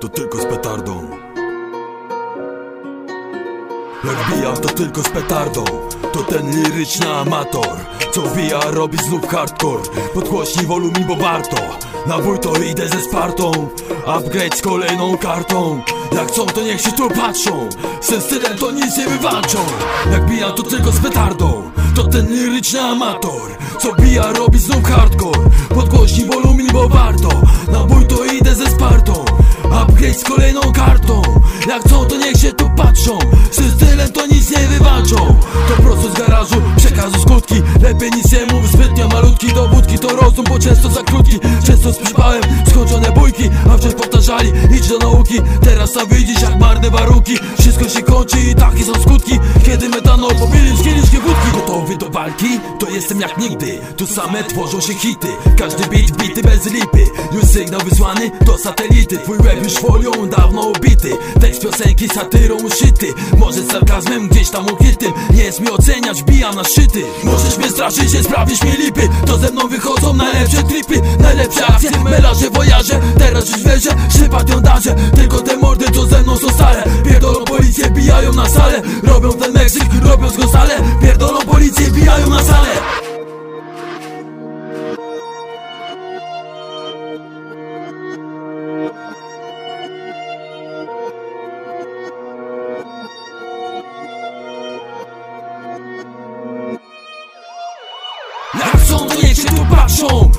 to tylko z petardą. Jak bija to tylko z petardą. To ten liryczny amator Co wbija robi znów hardcore. Podgłośnij wolumi bo warto. Na bój to idę ze Spartą. Upgrade z kolejną kartą. Jak chcą to niech się tu patrzą. Z stylem to nic nie wywalczą. Jak bija to tylko z petardą. To ten liryczny amator Co bija robi znów hardcore Jak chcą to niech się tu patrzą. Z stylem to nic nie wywalczą. To prosto z garażu przekazu skutki Lepiej nic nie mów zbytnio malutki. Dowódki to rozum, bo często za krótki. Często z przypałem skończone bójki A wciąż powtarzali, idź do nauki. Teraz sam widzisz jak marne warunki Wszystko się kończy i takie są skutki. Kiedy metanol pobili z kieliszki wódki. Gotowy do walki? To jestem jak nigdy. Tu same tworzą się hity. Każdy beat bity bez lipy. Już sygnał wysłany do satelity. Twój web już folią dawno ubity. Tekst piosenki satyrą uszyty. Może z sarkazmem gdzieś tam ukrytym. Nie jest mi oceniać, bijam na szczyty. Możesz mnie straszyć, nie sprawisz mi lipy. To ze mną wychodzą najlepsze tripy. Najlepsze akcje, melarze, wojarze. Teraz już wierzę, szlipat ją darzę Tylko te mordy, co ze mną są stare policję, bijają na salę. Robią ten Meksyk, robią z go salę. Pierdolą policję, bijają na salę. Jak się tu patrzą